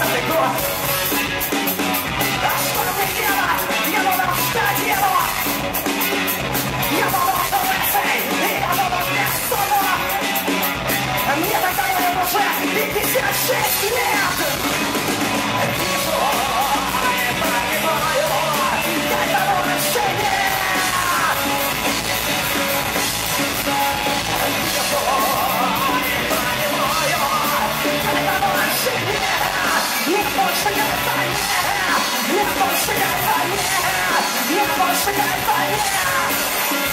30 год А что ты делать? Я думал, что делать Я думал, что рыцарь И я думал, без суда Мне тогда было уже 56 лет Больше гайфания! Нет больше гайфания! Песня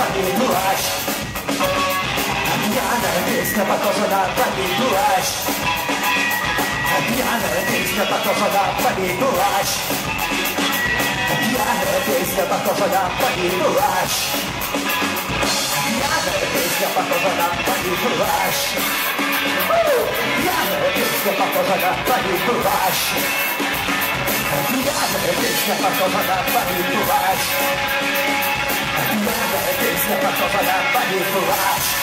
плащ Пьяная песня похожа на плащ Пьяная песня похожа на плащ Пьяная песня похожа на плащ Пьяная песня похожа на плащ Пьяная песня похожа на плащ Пьяная песня похожа на твой плащ Пьяная песня похожа на твой плащ